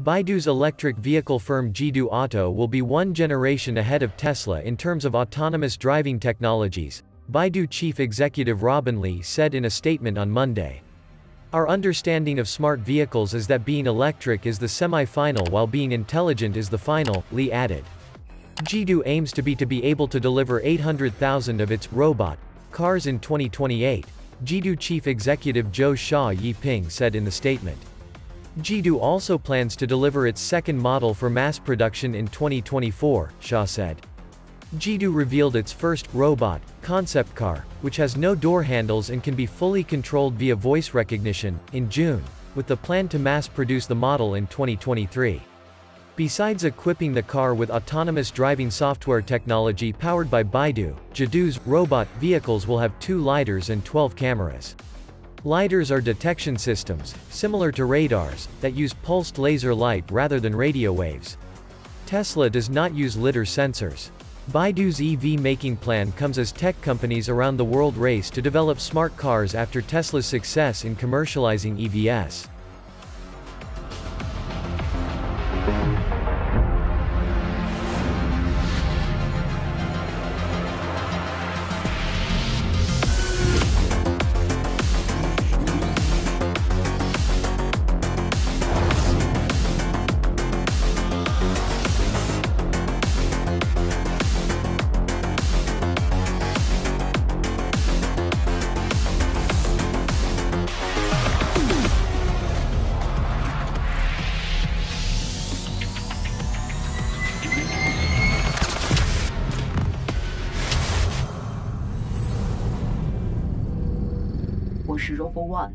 Baidu's electric vehicle firm Jidu Auto will be one generation ahead of Tesla in terms of autonomous driving technologies, Baidu chief executive Robin Li said in a statement on Monday. Our understanding of smart vehicles is that being electric is the semi-final while being intelligent is the final, Li added. Jidu aims to be to be able to deliver 800,000 of its robot cars in 2028, Jidu chief executive Zhou Xia Yiping said in the statement. Jidu also plans to deliver its second model for mass production in 2024, Xia said. Jidu revealed its first robot concept car, which has no door handles and can be fully controlled via voice recognition, in June, with the plan to mass produce the model in 2023. Besides equipping the car with autonomous driving software technology powered by Baidu, Jidu's robot vehicles will have two lidars and 12 cameras. LiDARs are detection systems, similar to radars, that use pulsed laser light rather than radio waves. Tesla does not use lidar sensors. Baidu's EV making plan comes as tech companies around the world race to develop smart cars after Tesla's success in commercializing EVs. Bush Robo 1.